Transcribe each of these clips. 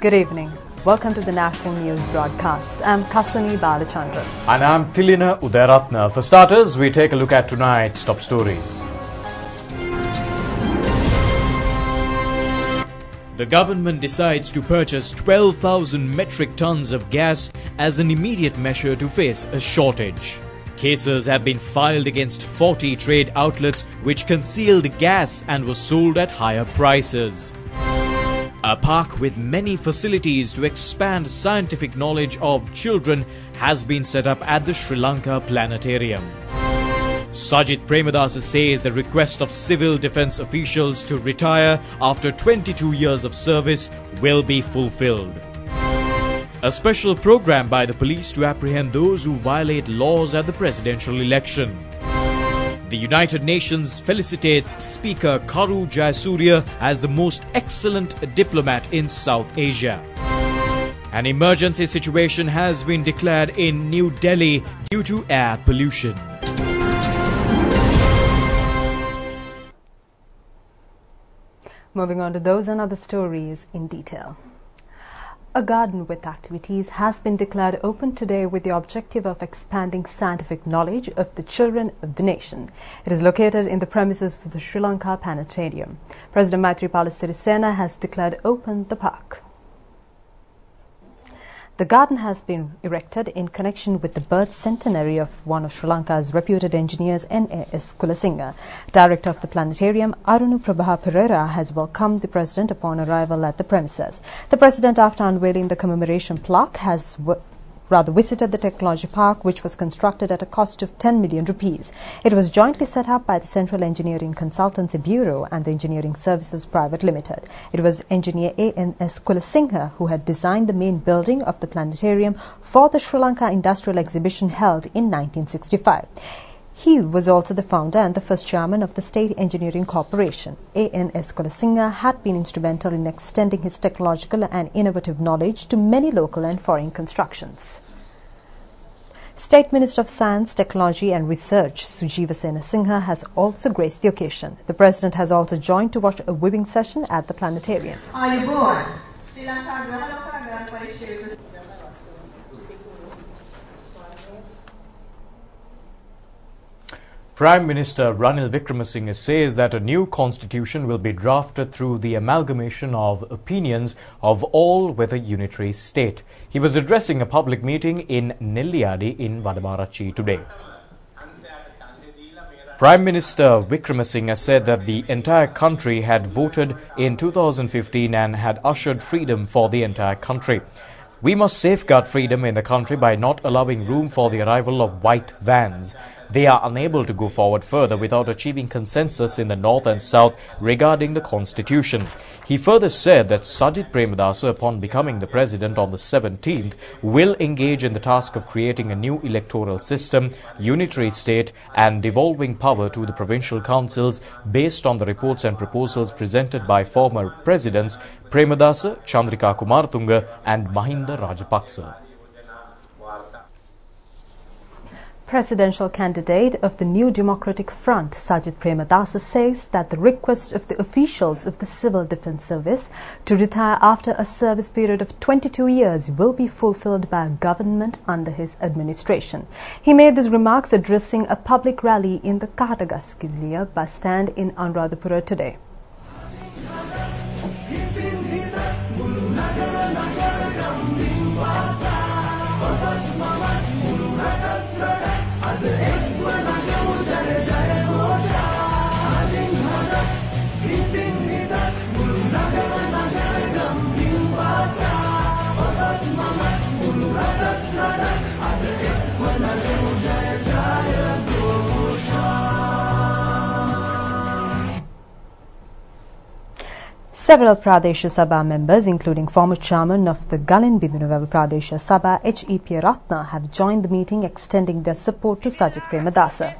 Good evening. Welcome to the National News Broadcast. I'm Kasani Balachandran. And I'm Tilina Udaratna. For starters, we take a look at tonight's top stories. The government decides to purchase 12,000 metric tons of gas as an immediate measure to face a shortage. Cases have been filed against 40 trade outlets which concealed gas and were sold at higher prices. A park with many facilities to expand scientific knowledge of children has been set up at the Sri Lanka Planetarium. Sajith Premadasa says the request of civil defense officials to retire after 22 years of service will be fulfilled. A special program by the police to apprehend those who violate laws at the presidential election. The United Nations felicitates Speaker Karu Jayasuriya as the most excellent diplomat in South Asia. An emergency situation has been declared in New Delhi due to air pollution. Moving on to those and other stories in detail. A garden with activities has been declared open today with the objective of expanding scientific knowledge of the children of the nation. It is located in the premises of the Sri Lanka Planetarium. President Maithripala Sirisena has declared open the park. The garden has been erected in connection with the birth centenary of one of Sri Lanka's reputed engineers, N.A.S. Kulasinghe. Director of the planetarium, Arunu Prabha Pereira, has welcomed the president upon arrival at the premises. The president, after unveiling the commemoration plaque, has rather visited the technology park which was constructed at a cost of 10 million rupees. It was jointly set up by the Central Engineering Consultancy Bureau and the Engineering Services Private Limited. It was engineer A.N.S. Kulasinghe who had designed the main building of the planetarium for the Sri Lanka Industrial Exhibition held in 1965. He was also the founder and the first chairman of the State Engineering Corporation. A.N.S. Kulasinghe had been instrumental in extending his technological and innovative knowledge to many local and foreign constructions. State Minister of Science, Technology and Research Sujeeva Senasinghe has also graced the occasion. The President has also joined to watch a weaving session at the planetarium. Are you born? Sri Lanka Prime Minister Ranil Wickremesinghe says that a new constitution will be drafted through the amalgamation of opinions of all with a unitary state. He was addressing a public meeting in Nelliyadi in Vadamarachi today. Prime Minister Wickremesinghe said that the entire country had voted in 2015 and had ushered freedom for the entire country. We must safeguard freedom in the country by not allowing room for the arrival of white vans. They are unable to go forward further without achieving consensus in the north and south regarding the constitution. He further said that Sajith Premadasa, upon becoming the president on the 17th, will engage in the task of creating a new electoral system, unitary state and devolving power to the provincial councils based on the reports and proposals presented by former presidents Premadasa, Chandrika Kumaratunga and Mahinda Rajapaksa. Presidential candidate of the New Democratic Front, Sajith Premadasa, says that the request of the officials of the Civil Defence Service to retire after a service period of 22 years will be fulfilled by a government under his administration. He made these remarks addressing a public rally in the Katagaskiliya bus stand in Anuradhapura today. Several Pradesh Sabha members, including former chairman of the Galin Bidunavavu Pradesh Sabha, H.E.P. Ratna, have joined the meeting extending their support to Sajith Premadasa.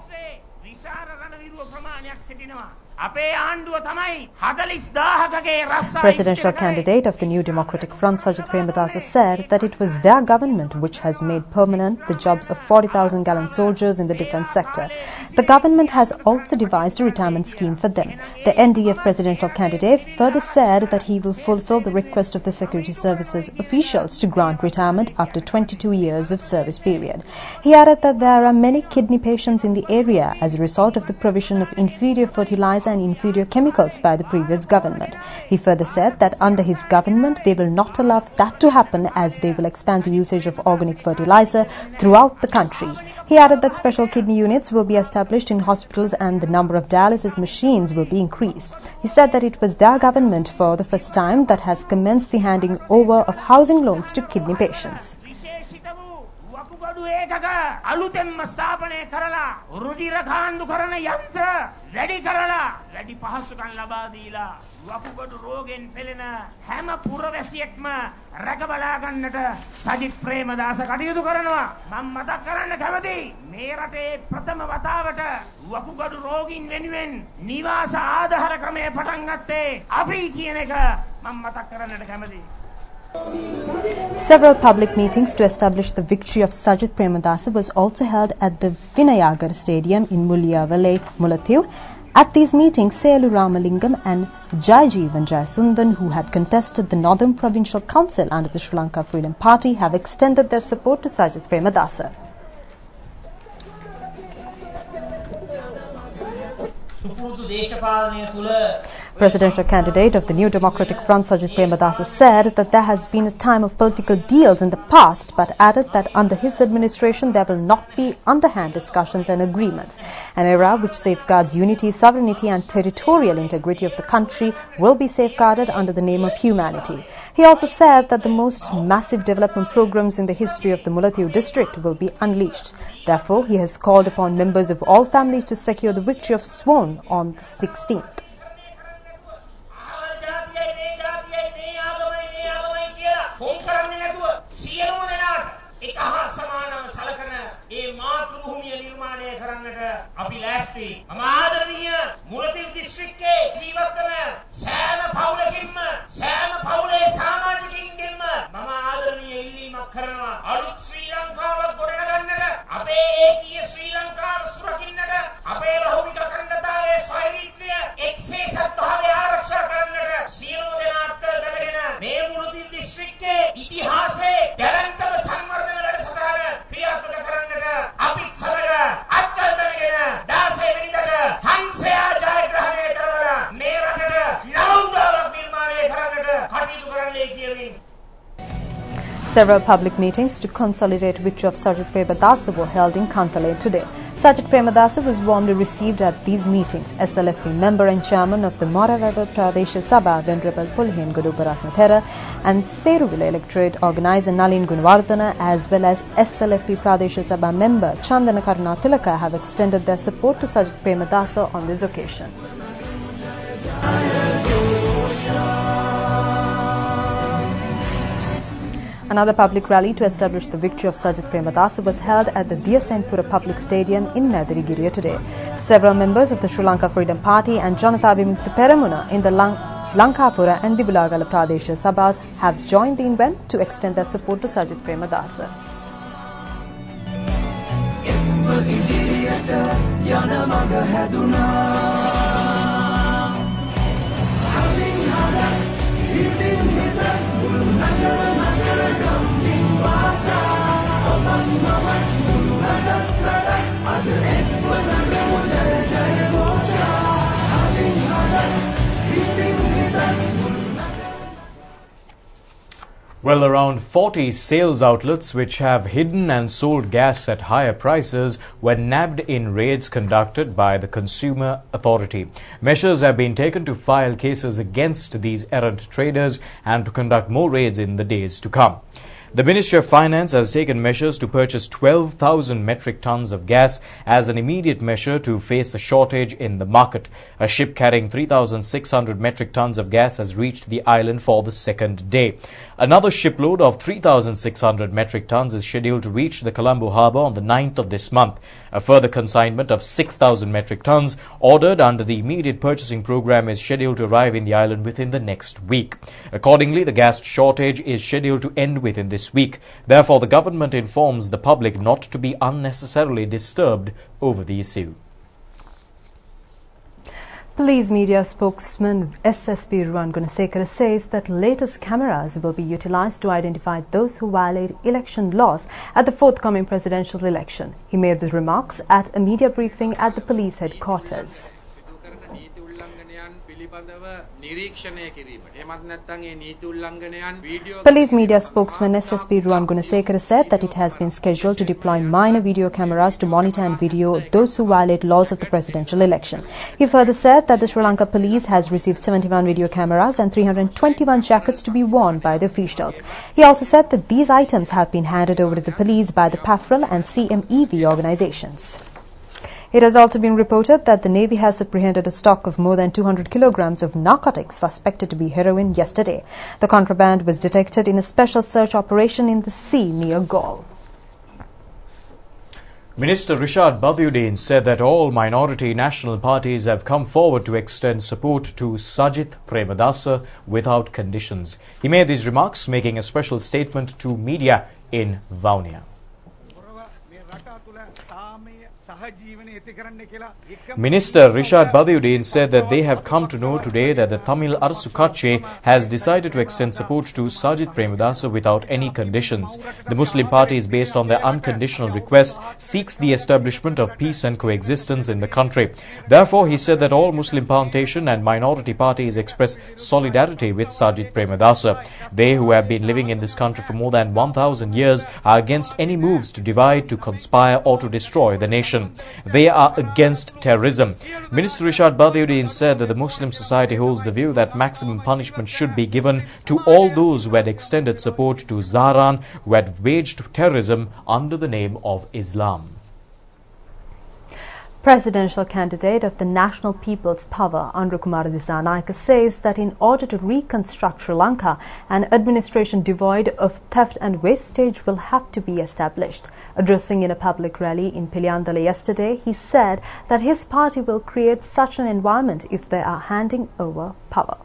Presidential candidate of the New Democratic Front, Sajith Premadasa, said that it was their government which has made permanent the jobs of 40,000 gallant soldiers in the defense sector. The government has also devised a retirement scheme for them. The NDF presidential candidate further said that he will fulfill the request of the security services officials to grant retirement after 22 years of service period. He added that there are many kidney patients in the area as a result of the provision of inferior fertilizer and inferior chemicals by the previous government. He further said that under his government, they will not allow that to happen as they will expand the usage of organic fertilizer throughout the country. He added that special kidney units will be established in hospitals and the number of dialysis machines will be increased. He said that it was their government for the first time that has commenced the handing over of housing loans to kidney patients. විශේෂිත වූ වකුගඩු ඒකක අලුතෙන්ම ස්ථාපනය කරලා රුධිර කාණ්ඩු කරන යන්ත්‍ර වැඩි කරලා වැඩි පහසුකම් ලබා දීලා වකුගඩු රෝගෙන් පෙළෙන හැම පුරවැසියෙක්ම රැක බලා ගන්නට සජිත් ප්‍රේමදාස කටයුතු කරනවා. මම මතක් කරන්න කැමතියි මේ රටේ ප්‍රථම වතාවට වකුගඩු රෝගීන් වෙනුවෙන් නිවාස ආධාර ක්‍රමය පටන් ගත්තේ අපි කියන එක මම මතක් කරන්නට කැමතියි. Several public meetings to establish the victory of Sajith Premadasa was also held at the Vinayagar Stadium in Muliavale, Mulathiru. At these meetings, Selu Ramalingam and Jayajeevan Jayasundan, who had contested the Northern Provincial Council under the Sri Lanka Freedom Party, have extended their support to Sajith Premadasa. Presidential candidate of the New Democratic Front, Sajith Premadasa, said that there has been a time of political deals in the past, but added that under his administration there will not be underhand discussions and agreements. An era which safeguards unity, sovereignty, and territorial integrity of the country will be safeguarded under the name of humanity. He also said that the most massive development programs in the history of the Mulathiv district will be unleashed. Therefore, he has called upon members of all families to secure the victory of Swan on the 16th. අපි ලෑස්ති. මම ආදරණීය මුලතිව් දිස්ත්‍රික්කයේ ජීවත් වන සෑම පවුලකින්ම සෑම පවුලේ සමාජිකින්ගෙන්ම මම ආදරණීය ඉල්ලීමක් කරනවා. අලුත් ශ්‍රී ලංකාවක් ගොඩනගන්නට අපේ ඒකීය ශ්‍රී ලංකාව සුරකින්නට අපේ බහුමික අඛණ්ඩතාවයේ ස්වෛරීත්වය එක්සේසත් භාවය ආරක්ෂා කරන්නට සියලු දෙනාත් දැනගෙන මේ මුළුති දිස්ත්‍රික්කයේ ඉතිහාසයේ Several public meetings to consolidate victory of Sajith Premadasa were held in Kantale today. Sajith Premadasa was warmly received at these meetings. SLFP member and chairman of the Morawewa Pradesh Sabha, Venerable Pulhin Gudubaratna Thera, and Seruvila electorate organizer Nalin Gunwardana, as well as SLFP Pradesh Sabha member Chandana Karuna Tilaka have extended their support to Sajith Premadasa on this occasion. Another public rally to establish the victory of Sajith Premadasa was held at the Diyasenpura Public Stadium in Madirigiri today. Several members of the Sri Lanka Freedom Party and Janatha Vimukthi Peramuna in the Lang- Lankapura and Dimbulagala Pradesh Sabhas have joined the event to extend their support to Sajith Premadasa. Well, around 40 sales outlets which have hidden and sold gas at higher prices were nabbed in raids conducted by the Consumer Authority. Measures have been taken to file cases against these errant traders and to conduct more raids in the days to come. The Ministry of Finance has taken measures to purchase 12,000 metric tons of gas as an immediate measure to face a shortage in the market. A ship carrying 3,600 metric tons of gas has reached the island for the second day. Another shipload of 3,600 metric tons is scheduled to reach the Colombo harbour on the 9th of this month. A further consignment of 6,000 metric tons ordered under the immediate purchasing program is scheduled to arrive in the island within the next week. Accordingly, the gas shortage is scheduled to end within this week. Therefore, the government informs the public not to be unnecessarily disturbed over the issue. Police media spokesman SSP Ruwan Gunasekara says that latest cameras will be utilized to identify those who violate election laws at the forthcoming presidential election. He made the remarks at a media briefing at the police headquarters. Police media spokesman SSP Ruwan Gunasekara said that it has been scheduled to deploy minor video cameras to monitor and video those who violate laws of the presidential election. He further said that the Sri Lanka police has received 71 video cameras and 321 jackets to be worn by the officials. He also said that these items have been handed over to the police by the PAFREL and CMEV organizations. It has also been reported that the Navy has apprehended a stock of more than 200 kilograms of narcotics suspected to be heroin yesterday. The contraband was detected in a special search operation in the sea near Galle. Minister Rishad Bathiudeen said that all minority national parties have come forward to extend support to Sajith Premadasa without conditions. He made these remarks making a special statement to media in Vavuniya. Minister Rishad Bathiudeen said that they have come to know today that the Tamil Arasu Katchi has decided to extend support to Sajith Premadasa without any conditions. The Muslim party is based on their unconditional request, seeks the establishment of peace and coexistence in the country. Therefore, he said that all Muslim plantation and minority parties express solidarity with Sajith Premadasa. They who have been living in this country for more than 1000 years are against any moves to divide, to conspire or to destroy the nation. They are against terrorism. Minister Rishad Bathiudeen said that the Muslim society holds the view that maximum punishment should be given to all those who had extended support to Zahran who had waged terrorism under the name of Islam. Presidential candidate of the National People's Power, Kumar Dissanayake, says that in order to reconstruct Sri Lanka, an administration devoid of theft and wastage will have to be established. Addressing in a public rally in Piliyandala yesterday, he said that his party will create such an environment if they are handing over power.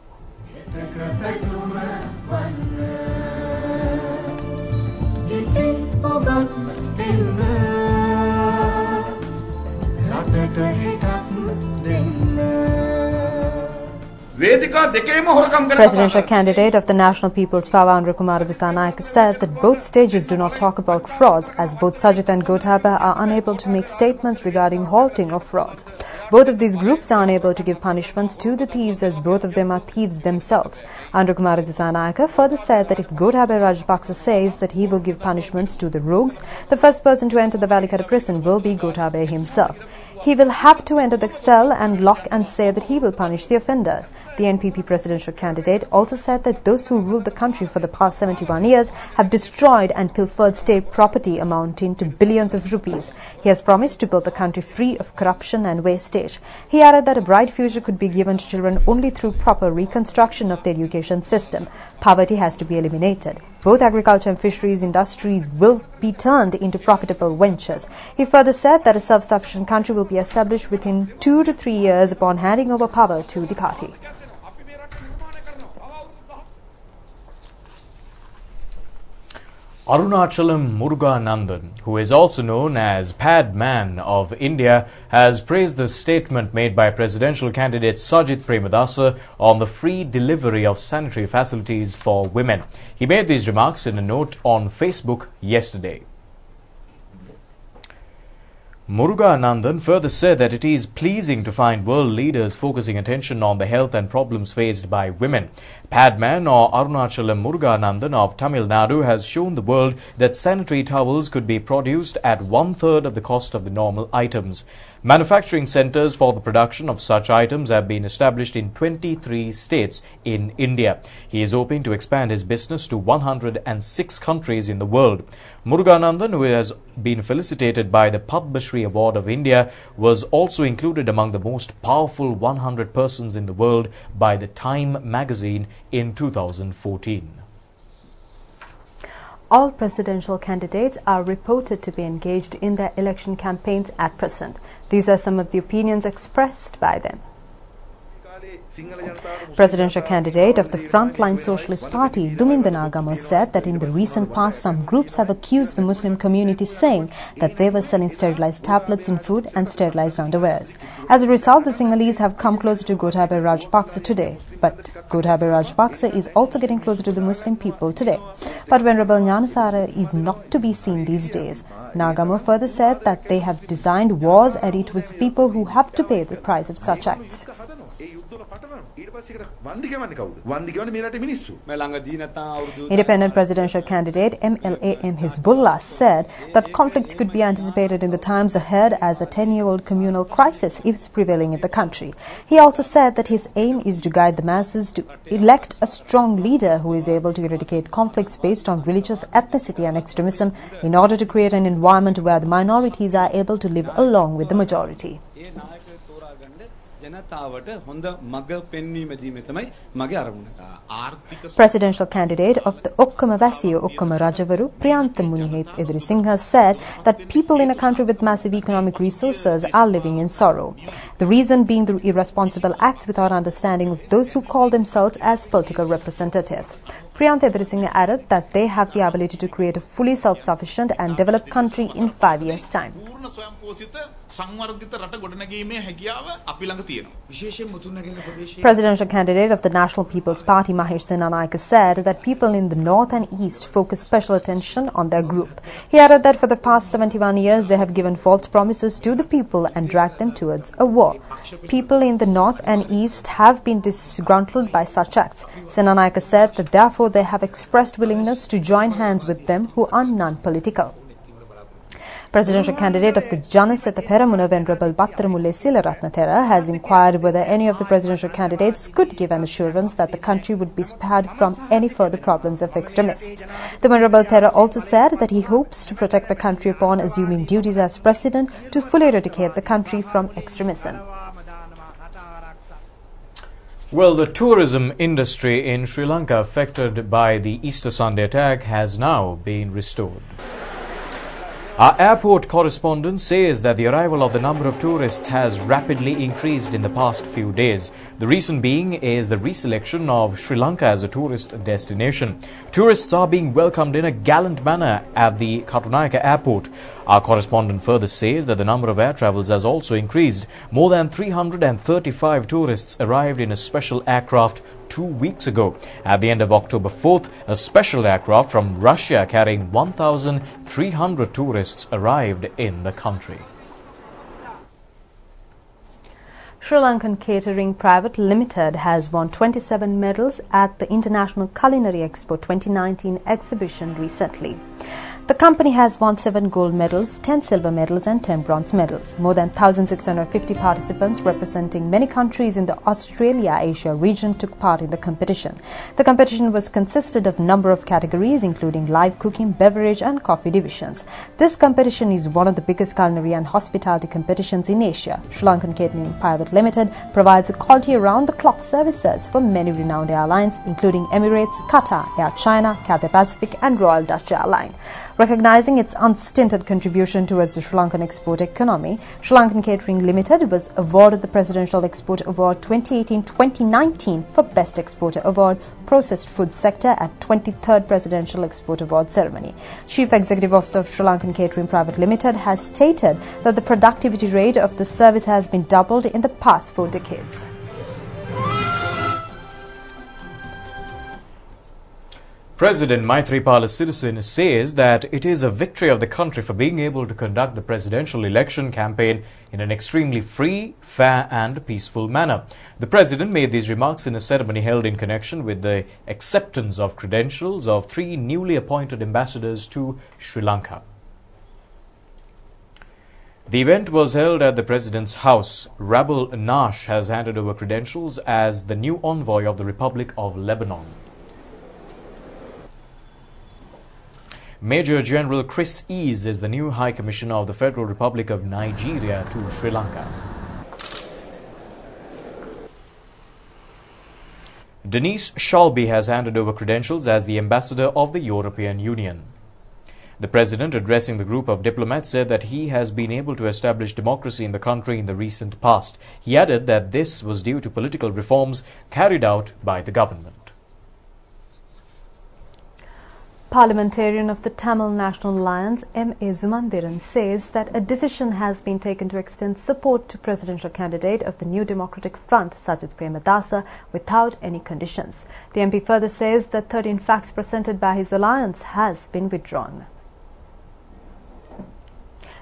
Presidential candidate of the National People's Power, Anura Kumara Dissanayake, said that both stages do not talk about frauds as both Sajith and Gotabaya are unable to make statements regarding halting of frauds. Both of these groups are unable to give punishments to the thieves as both of them are thieves themselves. Anura Kumara Dissanayake further said that if Gotabaya Rajapaksa says that he will give punishments to the rogues, the first person to enter the Welikada prison will be Gotabaya himself. He will have to enter the cell and lock and say that he will punish the offenders. The NPP presidential candidate also said that those who ruled the country for the past 71 years have destroyed and pilfered state property amounting to billions of rupees. He has promised to build the country free of corruption and wastage. He added that a bright future could be given to children only through proper reconstruction of the education system. Poverty has to be eliminated. Both agriculture and fisheries industries will be turned into profitable ventures. He further said that a self-sufficient country will be established within two to three years upon handing over power to the party. Arunachalam Muruganantham, who is also known as Padman of India, has praised the statement made by presidential candidate Sajith Premadasa on the free delivery of sanitary facilities for women. He made these remarks in a note on Facebook yesterday. Muruganantham further said that it is pleasing to find world leaders focusing attention on the health and problems faced by women. Padman or Arunachalam Muruganantham of Tamil Nadu has shown the world that sanitary towels could be produced at one third of the cost of the normal items. Manufacturing centers for the production of such items have been established in 23 states in India. He is hoping to expand his business to 106 countries in the world. Muruganantham, who has been felicitated by the Padma Shri Award of India, was also included among the most powerful 100 persons in the world by the Time magazine in 2014. All presidential candidates are reported to be engaged in their election campaigns at present. These are some of the opinions expressed by them. Presidential candidate of the Frontline Socialist Party, Duminda Nagamuwa, said that in the recent past some groups have accused the Muslim community saying that they were selling sterilized tablets in food and sterilized underwears. As a result, the Sinhalese have come closer to Gotabaya Rajapaksa today. But Gotabaya Rajapaksa is also getting closer to the Muslim people today. But Venerable Nyanasara is not to be seen these days. Nagamuwa further said that they have designed wars and it was people who have to pay the price of such acts. Independent presidential candidate MLAM Hizbullah said that conflicts could be anticipated in the times ahead as a 10-year-old communal crisis is prevailing in the country. He also said that his aim is to guide the masses to elect a strong leader who is able to eradicate conflicts based on religious ethnicity and extremism in order to create an environment where the minorities are able to live along with the majority. Presidential candidate of the Okkama Vasiya Okkama Rajavaru, Priyantha Muniheth Edirisinghe said that people in a country with massive economic resources are living in sorrow. The reason being the irresponsible acts without understanding of those who call themselves as political representatives. Priyantha Edirisinghe added that they have the ability to create a fully self-sufficient and developed country in five years' time. Presidential candidate of the National People's Party Mahesh Senanayake said that people in the north and east focus special attention on their group. He added that for the past 71 years they have given false promises to the people and dragged them towards a war. People in the north and east have been disgruntled by such acts. Senanayake said that therefore they have expressed willingness to join hands with them who are non-political. Presidential candidate of the Janaseta Peramuna Venerable Battaramulle Silaratnathera has inquired whether any of the presidential candidates could give an assurance that the country would be spared from any further problems of extremists. The Venerable Thera also said that he hopes to protect the country upon assuming duties as president to fully eradicate the country from extremism. Well, the tourism industry in Sri Lanka affected by the Easter Sunday attack has now been restored. Our airport correspondent says that the arrival of the number of tourists has rapidly increased in the past few days. The reason being is the reselection of Sri Lanka as a tourist destination. Tourists are being welcomed in a gallant manner at the Katunayake airport. Our correspondent further says that the number of air travels has also increased. More than 335 tourists arrived in a special aircraft two weeks ago. At the end of October 4th, a special aircraft from Russia carrying 1,300 tourists arrived in the country. Sri Lankan Catering Private Limited has won 27 medals at the International Culinary Expo 2019 exhibition recently. The company has won 7 gold medals, 10 silver medals and 10 bronze medals. More than 1,650 participants representing many countries in the Australia-Asia region took part in the competition. The competition was consisted of number of categories including live cooking, beverage and coffee divisions. This competition is one of the biggest culinary and hospitality competitions in Asia. Sri Lankan Catering Private Limited provides a quality around-the-clock services for many renowned airlines including Emirates, Qatar, Air China, Cathay Pacific and Royal Dutch Airline. Recognizing its unstinted contribution towards the Sri Lankan export economy, Sri Lankan Catering Limited was awarded the Presidential Export Award 2018-2019 for Best Exporter Award Processed Food Sector at 23rd Presidential Export Award Ceremony. Chief Executive Officer of Sri Lankan Catering Private Limited has stated that the productivity rate of the service has been doubled in the past four decades. President Maithripala Sirisena says that it is a victory of the country for being able to conduct the presidential election campaign in an extremely free, fair and peaceful manner. The president made these remarks in a ceremony held in connection with the acceptance of credentials of three newly appointed ambassadors to Sri Lanka. The event was held at the President's house. Rabul Nash has handed over credentials as the new envoy of the Republic of Lebanon. Major General Chris Ease is the new High Commissioner of the Federal Republic of Nigeria to Sri Lanka. Denis Chaibi has handed over credentials as the ambassador of the European Union. The president, addressing the group of diplomats, said that he has been able to establish democracy in the country in the recent past. He added that this was due to political reforms carried out by the government. Parliamentarian of the Tamil National Alliance, M.A. Sumanthiran, says that a decision has been taken to extend support to presidential candidate of the New Democratic Front, Sajith Premadasa, without any conditions. The MP further says that 13 facts presented by his alliance has been withdrawn.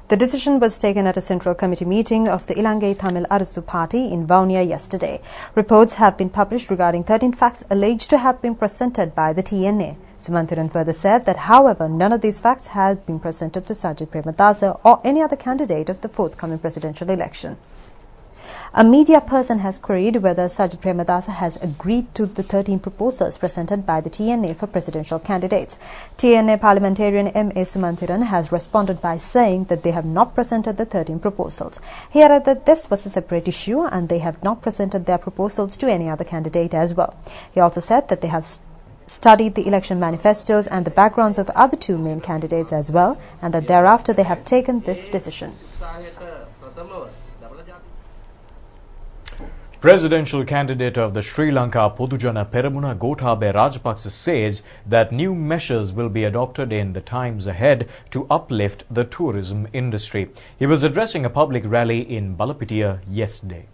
The decision was taken at a Central Committee meeting of the Ilangai Tamil Arasu Party in Vavuniya yesterday. Reports have been published regarding 13 facts alleged to have been presented by the TNA. Sumanthiran further said that, however, none of these facts had been presented to Sajith Premadasa or any other candidate of the forthcoming presidential election. A media person has queried whether Sajith Premadasa has agreed to the 13 proposals presented by the TNA for presidential candidates. TNA parliamentarian M.A. Sumanthiran has responded by saying that they have not presented the 13 proposals. He added that this was a separate issue and they have not presented their proposals to any other candidate as well. He also said that they have studied the election manifestos and the backgrounds of other two main candidates as well and that thereafter they have taken this decision. Uh, Presidential candidate of the Sri Lanka Podujana Peramuna Gotabaya Rajapaksa says that new measures will be adopted in the times ahead to uplift the tourism industry. He was addressing a public rally in Balapitiya yesterday.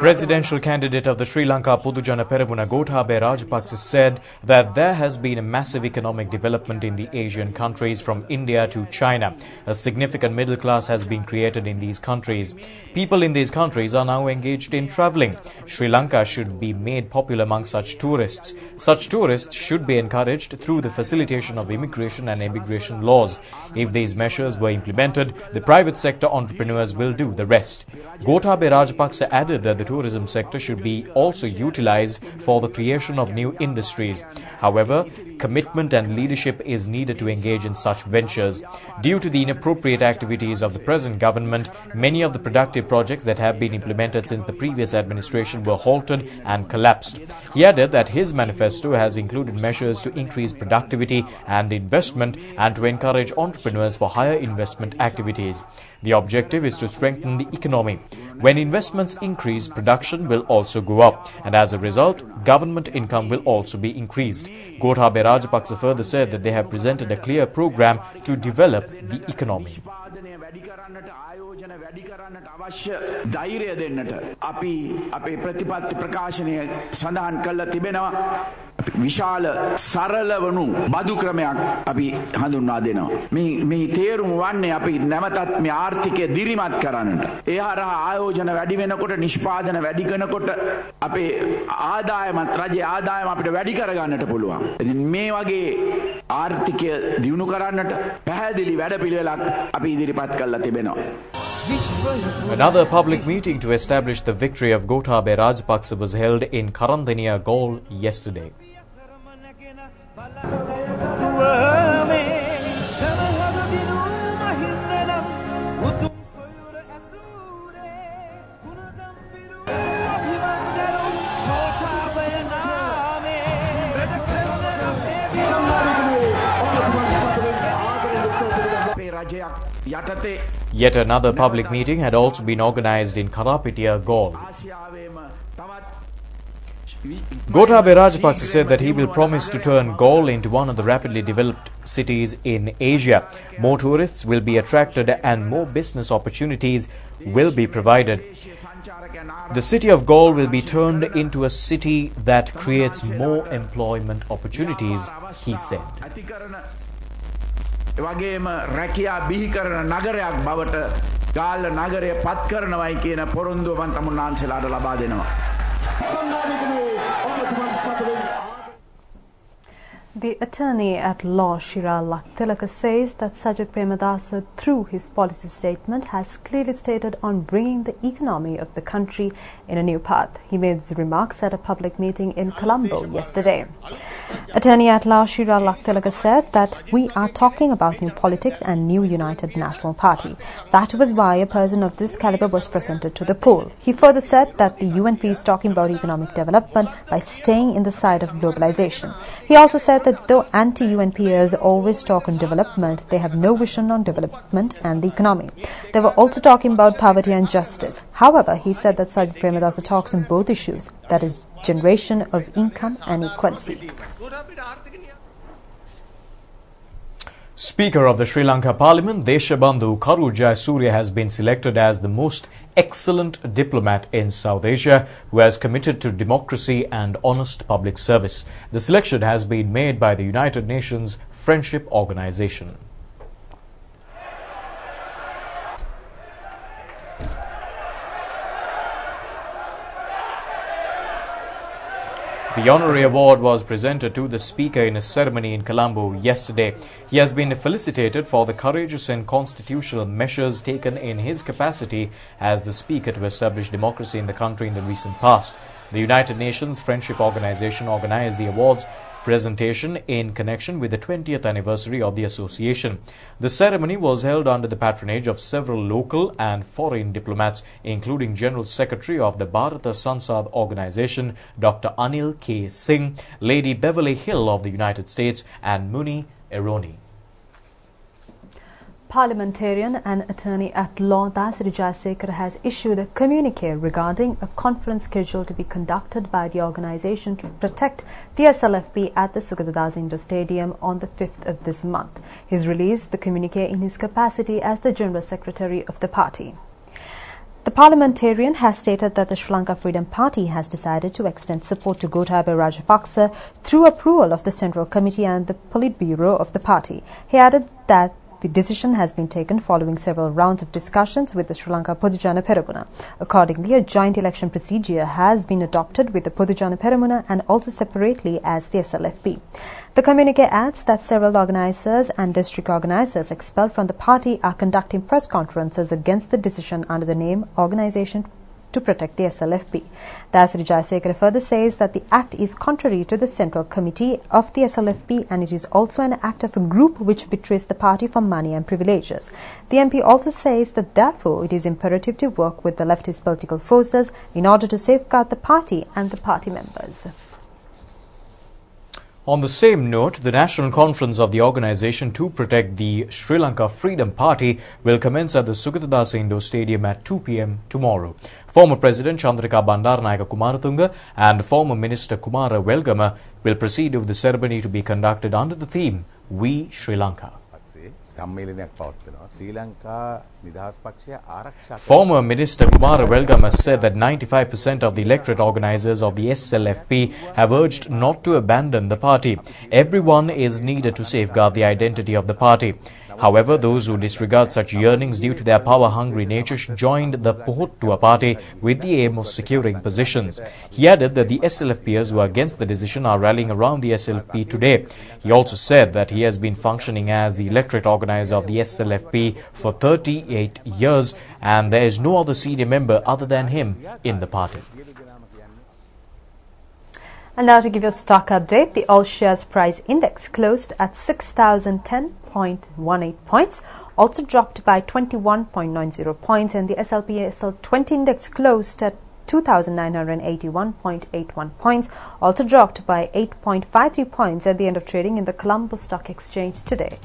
Presidential candidate of the Sri Lanka Podujana Peramuna Gotabaya Rajapaksa said that there has been a massive economic development in the Asian countries from India to China. A significant middle class has been created in these countries. People in these countries are now engaged in traveling. Sri Lanka should be made popular among such tourists. Such tourists should be encouraged through the facilitation of immigration and immigration laws. If these measures were implemented, the private sector entrepreneurs will do the rest. Gotabaya Rajapaksa added that the tourism sector should be also utilized for the creation of new industries. However, commitment and leadership is needed to engage in such ventures. Due to the inappropriate activities of the present government, many of the productive projects that have been implemented since the previous administration were halted and collapsed. He added that his manifesto has included measures to increase productivity and investment and to encourage entrepreneurs for higher investment activities. The objective is to strengthen the economy. When investments increase, production will also go up, and as a result, government income will also be increased. Gotabaya Rajapaksa further said that they have presented a clear program to develop the economy. නිෂ්පාදනය වැඩි කරන්නට ආයෝජන වැඩි කරන්නට අවශ්‍ය ධෛර්යය දෙන්නට අපි අපේ ප්‍රතිපත්ති ප්‍රකාශනය සඳහන් කල්ල තිබෙනවා අපි විශාල සරල වනු බදු ක්‍රමයක් අපි හඳුන්වා දෙනවා. මේ මේ තේරුම වන්නේ අපි නැවතත් මේ ආර්ථිකය දිරිමත් කරන්නට. ඒ හරහා ආයෝජන වැඩි වෙනකොට නිෂ්පාදන වැඩි කරනකොට අපේ ආදායමත් රජයේ ආදායම අපිට වැඩි කරගන්නට පුළුවන්. ඉතින් මේ වගේ ආර්ථිකය දියුණු කරන්නට පැහැදිලි වැඩපිළිවෙලක් අපි ඉදිරිපත් කළා තිබෙනවා. Another public meeting to establish the victory of Gotabaya Rajapaksa was held in Karandaniya Gaul yesterday. Yet another public meeting had also been organized in Karapitiya, Galle. Gotabaya Rajapaksa said that he will promise to turn Galle into one of the rapidly developed cities in Asia. More tourists will be attracted and more business opportunities will be provided. The city of Galle will be turned into a city that creates more employment opportunities, he said. Galle නගරය පත් කරනවයි කියන පොරොන්දුව මන් ලබා දෙනවා. The attorney at law Shiral Lakthilaka says that Sajith Premadasa, through his policy statement, has clearly stated on bringing the economy of the country in a new path. He made these remarks at a public meeting in Colombo yesterday. Attorney at law Shiral Lakthilaka said that we are talking about new politics and new United National Party. That was why a person of this caliber was presented to the poll. He further said that the UNP is talking about economic development by staying in the side of globalization. He also said that though anti-UNPers always talk on development, they have no vision on development and the economy. They were also talking about poverty and justice. However, he said that Sajith Premadasa talks on both issues, that is, generation of income and equality. Speaker of the Sri Lanka Parliament, Deshabandhu Karu Jayasuriya has been selected as the most excellent diplomat in South Asia who has committed to democracy and honest public service. The selection has been made by the United Nations Friendship Organization. The honorary award was presented to the speaker in a ceremony in Colombo yesterday. He has been felicitated for the courageous and constitutional measures taken in his capacity as the speaker to establish democracy in the country in the recent past. The United Nations Friendship Organization organized the awards presentation in connection with the 20th anniversary of the association. The ceremony was held under the patronage of several local and foreign diplomats, including General Secretary of the Bharata Sansad organization, Dr. Anil K. Singh, Lady Beverly Hill of the United States, and Muni Eroni. Parliamentarian and attorney at law Dayasiri Jayasekara has issued a communique regarding a conference scheduled to be conducted by the organization to protect the SLFP at the Indoor Stadium on the 5th of this month. He's released the communique in his capacity as the General Secretary of the party. The parliamentarian has stated that the Sri Lanka Freedom Party has decided to extend support to Gotabaya Rajapaksa through approval of the Central Committee and the Politburo of the party. He added that the decision has been taken following several rounds of discussions with the Sri Lanka Podujana Peramuna. Accordingly, a joint election procedure has been adopted with the Podujana Peramuna and also separately as the SLFP. The communique adds that several organizers and district organizers expelled from the party are conducting press conferences against the decision under the name Organization to protect the SLFP. Dayasiri Jayasekara further says that the act is contrary to the Central Committee of the SLFP and it is also an act of a group which betrays the party for money and privileges. The MP also says that therefore it is imperative to work with the leftist political forces in order to safeguard the party and the party members. On the same note, the National Conference of the Organization to Protect the Sri Lanka Freedom Party will commence at the Sugathadasa Indoor Stadium at 2 p.m. tomorrow. Former President Chandrika Bandaranaike Kumaratunga and former Minister Kumara Welgama will proceed with the ceremony to be conducted under the theme We Sri Lanka. Former Minister Kumara Welgama has said that 95% of the electorate organizers of the SLFP have urged not to abandon the party. Everyone is needed to safeguard the identity of the party. However, those who disregard such yearnings due to their power-hungry nature joined the Pohottua party with the aim of securing positions. He added that the SLFPers who are against the decision are rallying around the SLFP today. He also said that he has been functioning as the electorate organizer of the SLFP for 38 years and there is no other senior member other than him in the party. And now to give you a stock update, the all shares price index closed at 6,010.18 points, also dropped by 21.90 points, and the S&P SL 20 index closed at 2,981.81 points, also dropped by 8.53 points at the end of trading in the Colombo Stock Exchange today.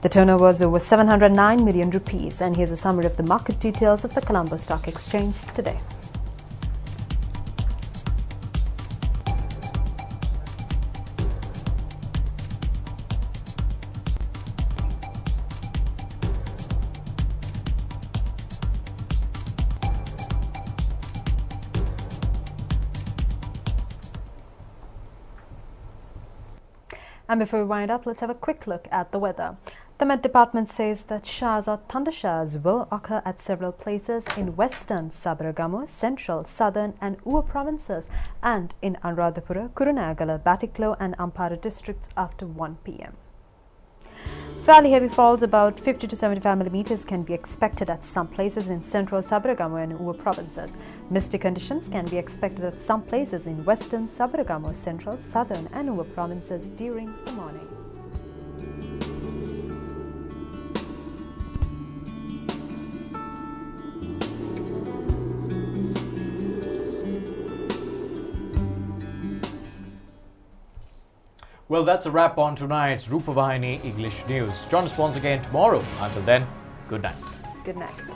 The turnover was over 709 million rupees, and here's a summary of the market details of the Colombo Stock Exchange today. And before we wind up, let's have a quick look at the weather. The Met Department says that showers or thunder showers will occur at several places in western Sabaragamuwa, central, southern and Uva provinces and in Anuradhapura, Kurunegala, Batticaloa and Ampara districts after 1 p.m. Fairly heavy falls, about 50 to 75 millimeters, can be expected at some places in central Sabaragamuwa and Uva provinces. Misty conditions can be expected at some places in western Sabaragamuwa, central, southern and Uva provinces during the morning. Well, that's a wrap on tonight's Rupavahini English News. Join us once again tomorrow. Until then, good night. Good night.